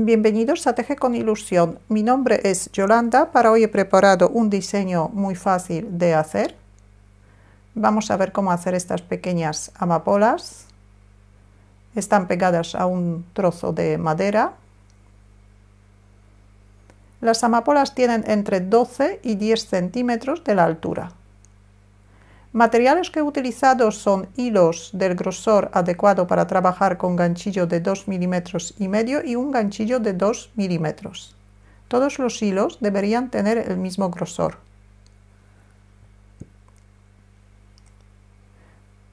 Bienvenidos a Teje con Ilusión. Mi nombre es Yolanda. Para hoy he preparado un diseño muy fácil de hacer. Vamos a ver cómo hacer estas pequeñas amapolas. Están pegadas a un trozo de madera. Las amapolas tienen entre 12 y 10 centímetros de la altura. Materiales que he utilizado son hilos del grosor adecuado para trabajar con ganchillo de 2 milímetros y medio y un ganchillo de 2 milímetros. Todos los hilos deberían tener el mismo grosor.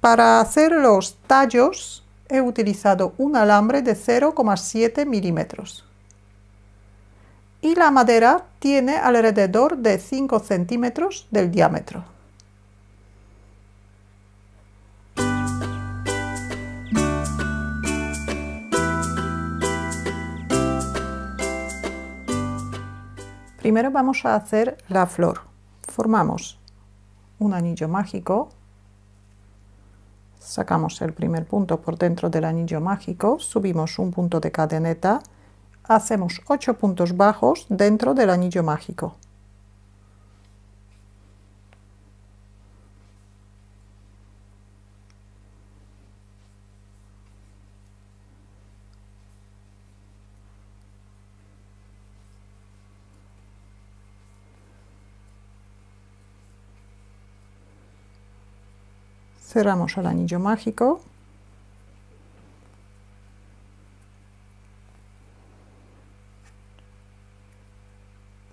Para hacer los tallos he utilizado un alambre de 0,7 milímetros. Y la madera tiene alrededor de 5 centímetros del diámetro. Primero vamos a hacer la flor. Formamos un anillo mágico, sacamos el primer punto por dentro del anillo mágico, subimos un punto de cadeneta, hacemos 8 puntos bajos dentro del anillo mágico. Cerramos el anillo mágico.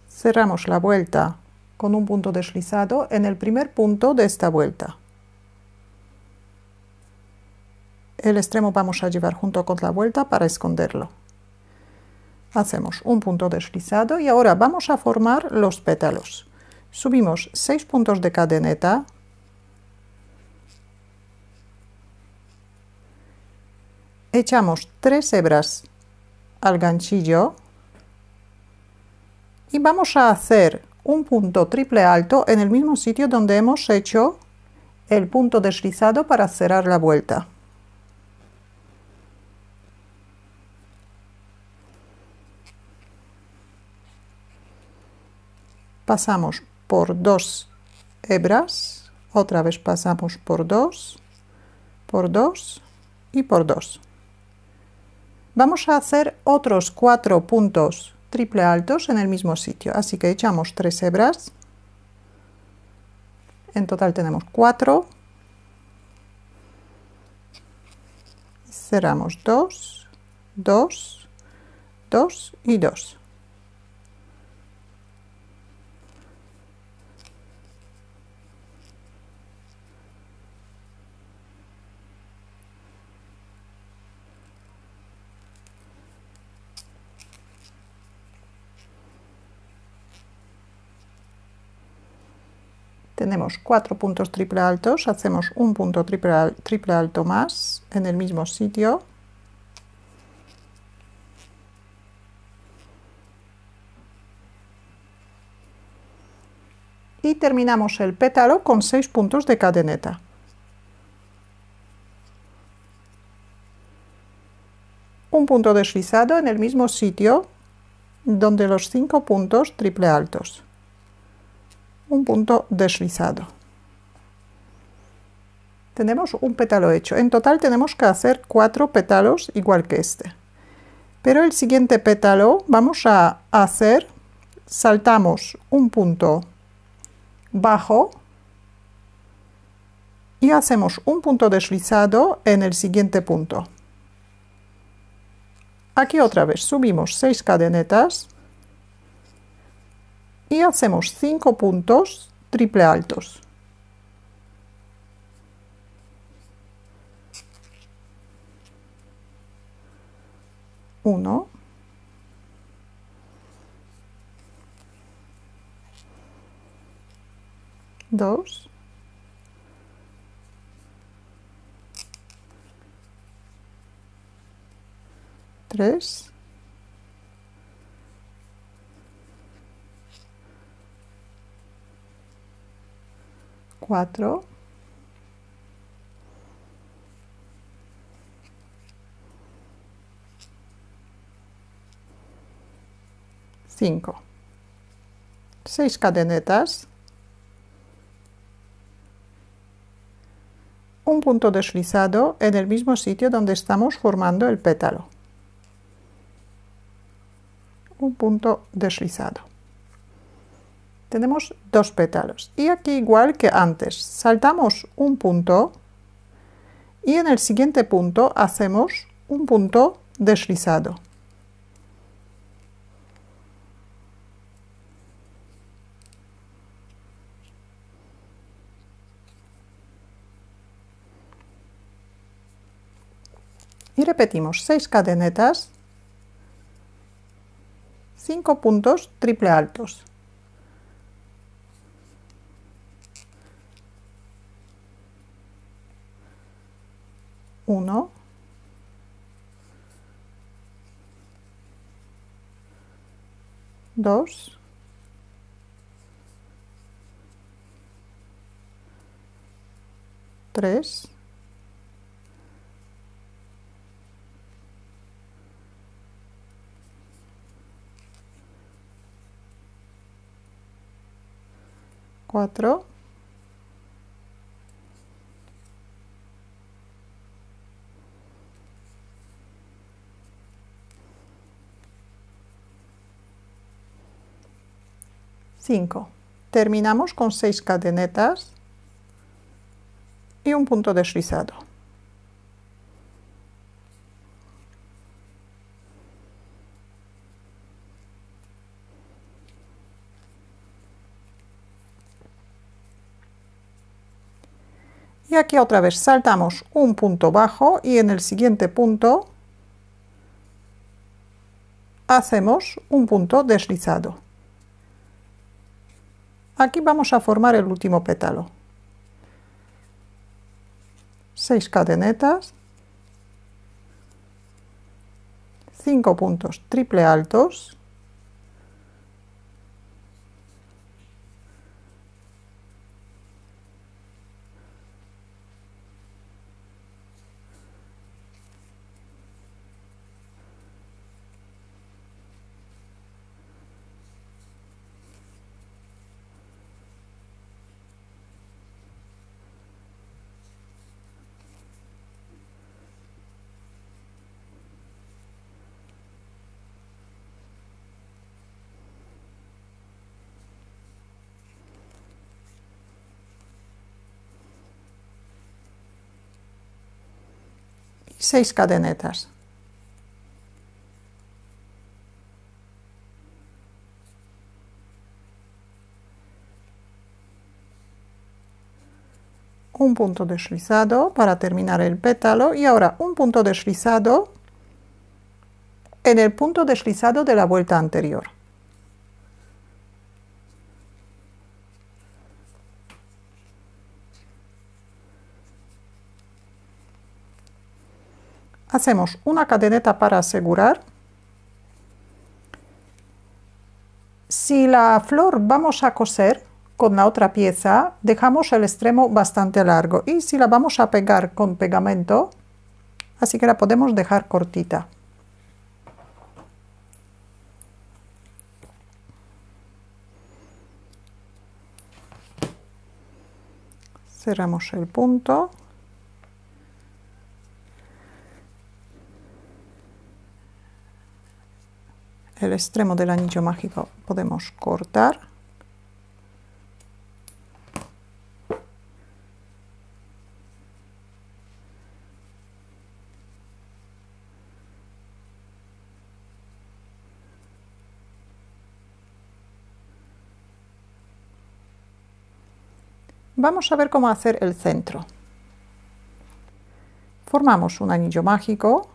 Cerramos la vuelta con un punto deslizado en el primer punto de esta vuelta. El extremo vamos a llevar junto con la vuelta para esconderlo. Hacemos un punto deslizado y ahora vamos a formar los pétalos. Subimos 6 puntos de cadeneta echamos tres hebras al ganchillo y vamos a hacer un punto triple alto en el mismo sitio donde hemos hecho el punto deslizado para cerrar la vuelta. Pasamos por dos hebras, otra vez pasamos por dos, por dos y por dos. Vamos a hacer otros cuatro puntos triple altos en el mismo sitio, así que echamos tres hebras. En total tenemos cuatro. Cerramos dos, dos, dos y dos. Tenemos cuatro puntos triple altos, hacemos un punto triple, triple alto más en el mismo sitio. Y terminamos el pétalo con seis puntos de cadeneta. Un punto deslizado en el mismo sitio donde los cinco puntos triple altos un punto deslizado. Tenemos un pétalo hecho. En total tenemos que hacer cuatro pétalos igual que este. Pero el siguiente pétalo vamos a hacer, saltamos un punto bajo y hacemos un punto deslizado en el siguiente punto. Aquí otra vez subimos seis cadenetas y hacemos 5 puntos triple altos. Uno, dos, tres, 4 5 5, 6 cadenetas, un punto deslizado en el mismo sitio donde estamos formando el pétalo. Un punto deslizado. Tenemos dos pétalos. Y aquí igual que antes, saltamos un punto y en el siguiente punto hacemos un punto deslizado. y repetimos 6 cadenetas 5 puntos triple altos uno. Dos. Tres. 4 5 terminamos con 6 cadenetas y un punto deslizado. Y aquí otra vez saltamos un punto bajo y en el siguiente punto hacemos un punto deslizado aquí vamos a formar el último pétalo. 6 cadenetas. 5 puntos triple altos seis cadenetas. un punto deslizado para terminar el pétalo y ahora un punto deslizado en el punto deslizado de la vuelta anterior. Hacemos una cadeneta para asegurar. Si la flor vamos a coser con la otra pieza, dejamos el extremo bastante largo y si la vamos a pegar con pegamento, así que la podemos dejar cortita. Cerramos el punto. El extremo del anillo mágico podemos cortar Vamos a ver cómo hacer el centro. Formamos un anillo mágico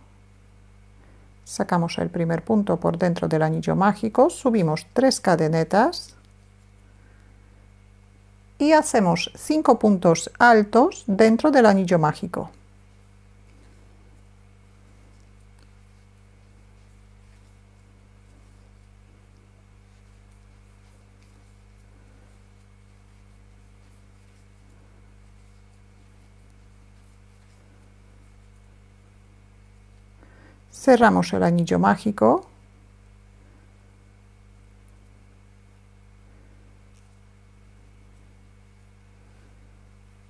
sacamos el primer punto por dentro del anillo mágico, subimos tres cadenetas y hacemos cinco puntos altos dentro del anillo mágico. cerramos el anillo mágico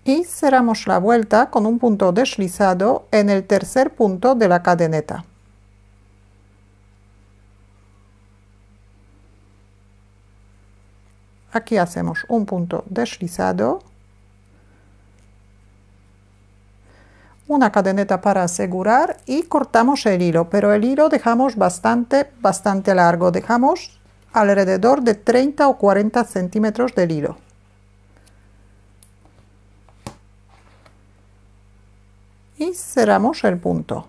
y cerramos la vuelta con un punto deslizado en el tercer punto de la cadeneta. Aquí hacemos un punto deslizado una cadeneta para asegurar y cortamos el hilo, pero el hilo dejamos bastante, bastante largo, dejamos alrededor de 30 o 40 centímetros del hilo. Y cerramos el punto.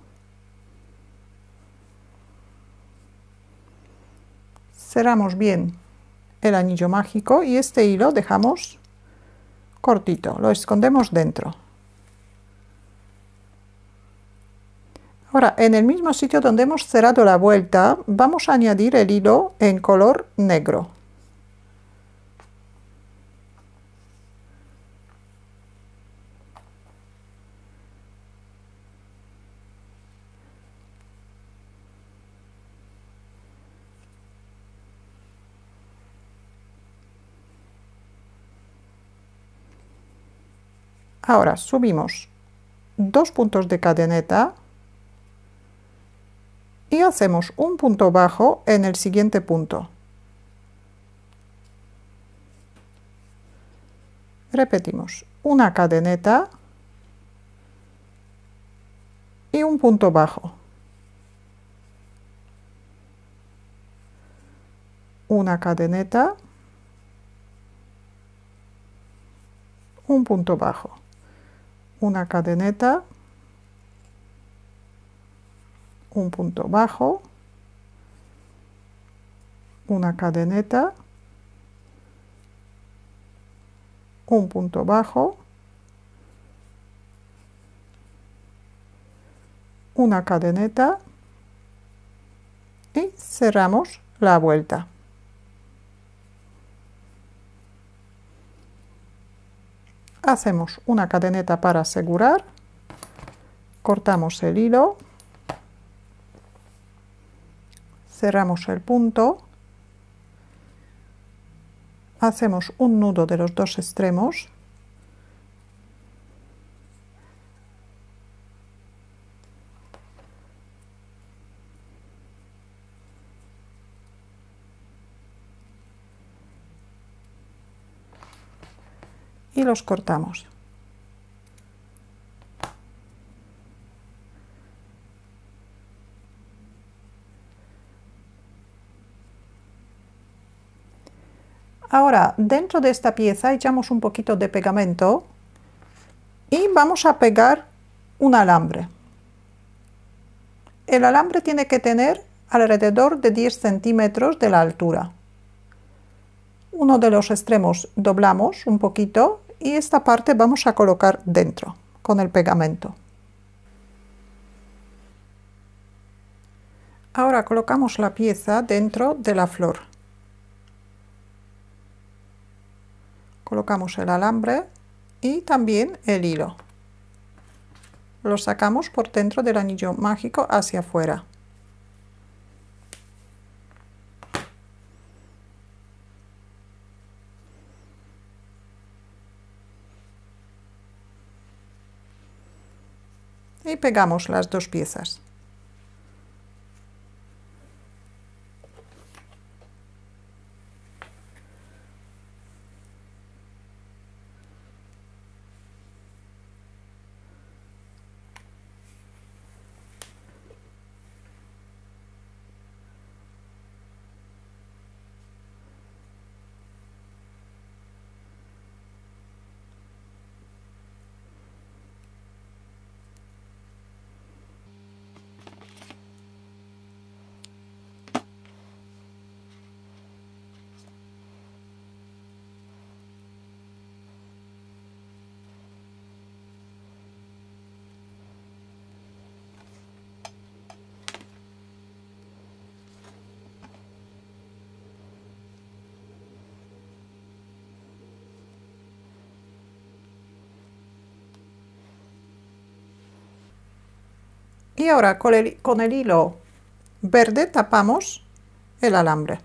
Cerramos bien el anillo mágico y este hilo dejamos cortito, lo escondemos dentro. Ahora, en el mismo sitio donde hemos cerrado la vuelta, vamos a añadir el hilo en color negro. Ahora subimos dos puntos de cadeneta y hacemos un punto bajo en el siguiente punto. Repetimos una cadeneta y un punto bajo. Una cadeneta, un punto bajo una cadeneta, un punto bajo, una cadeneta, un punto bajo, una cadeneta y cerramos la vuelta. hacemos una cadeneta para asegurar, cortamos el hilo, cerramos el punto, hacemos un nudo de los dos extremos, y los cortamos. Ahora, dentro de esta pieza echamos un poquito de pegamento y vamos a pegar un alambre. El alambre tiene que tener alrededor de 10 centímetros de la altura. Uno de los extremos doblamos un poquito y esta parte vamos a colocar dentro con el pegamento. Ahora colocamos la pieza dentro de la flor. Colocamos el alambre y también el hilo. Lo sacamos por dentro del anillo mágico hacia afuera. y pegamos las dos piezas. Y ahora con el, hilo verde tapamos el alambre.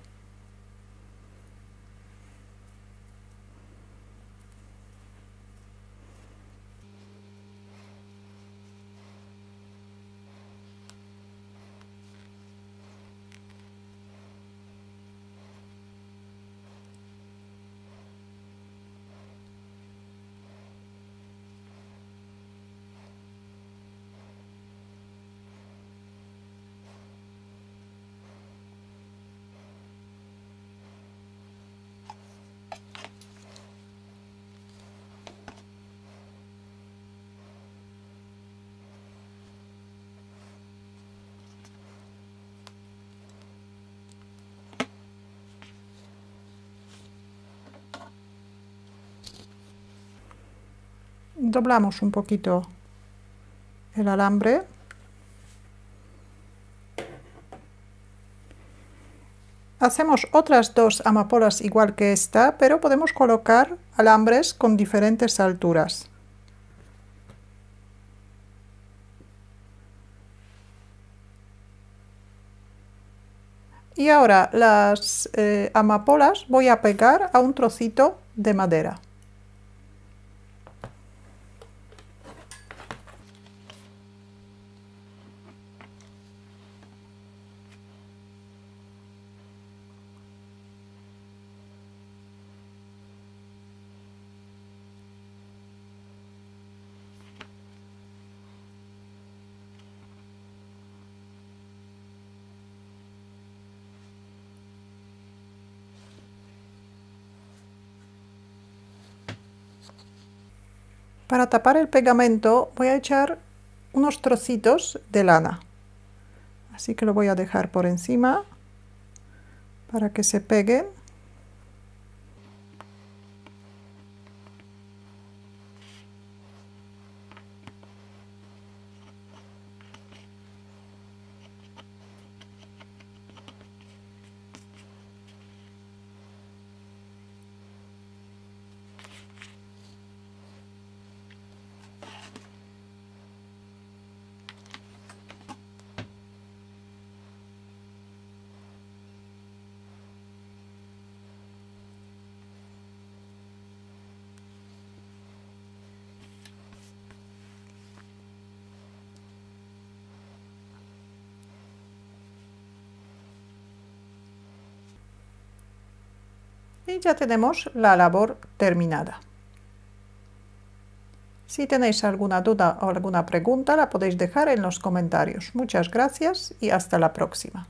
Doblamos un poquito el alambre Hacemos otras dos amapolas igual que esta, pero podemos colocar alambres con diferentes alturas. Y ahora las eh, amapolas voy a pegar a un trocito de madera. Para tapar el pegamento voy a echar unos trocitos de lana. Así que lo voy a dejar por encima para que se peguen. Y ya tenemos la labor terminada. Si tenéis alguna duda o alguna pregunta la podéis dejar en los comentarios. Muchas gracias y hasta la próxima.